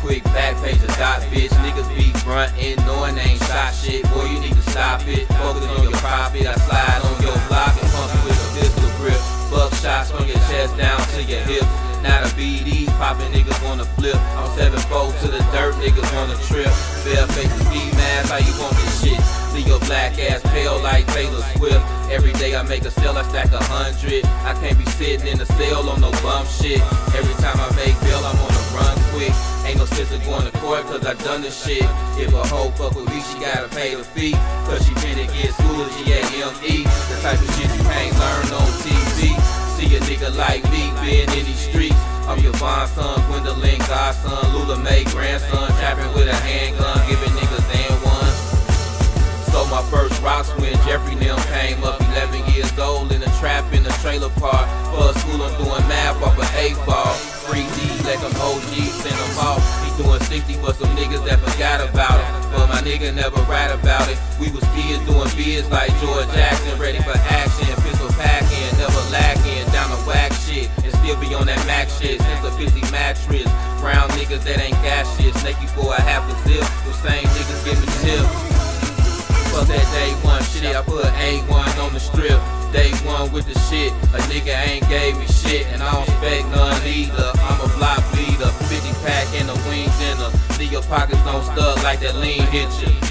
quick back page of dot, bitch. Niggas be frontin', knowing they ain't shot shit. Boy, you need to stop it. Focus on your profit. I slide on your block and pump you with a pistol grip. Buck shots from your chest down to your hips. Not a BD, poppin' niggas wanna flip. I'm 7-4 to the dirt, niggas wanna trip. Fair face ski mask, how you want this shit? See your black ass pale like Taylor Swift. Every day I make a sale, I stack a hundred. I can't be sitting in the cell on no bum shit. Done shit. If a hoe fuck with me, she gotta pay the fee. Cause she finna get school G-A-M-E. The type of shit you can't learn on TV. See a nigga like me being in these streets. I'm your Von son, Gwendolyn godson, Lula May grandson, trapping with a handgun, giving niggas and ones. So my first rocks when Jeffrey Nim came up, 11 years old in a trap in a trailer park. For a school, I'm doing math off a eight ball. Free D, let them doing 60 for some niggas that forgot about it. But my nigga never write about it. We was kids doing biz like George Jackson, ready for action, pistol packing, never lacking, down the whack shit, and still be on that Mac shit. Since a 50 mattress, brown niggas that ain't gas shit, you for a half a zip. The same niggas give me tips. Fuck that day one shit, I put A1 on the strip. Day one with the shit, a nigga ain't gave me shit, and I don't expect none either. I'm a block bleeder, like that lean hit you.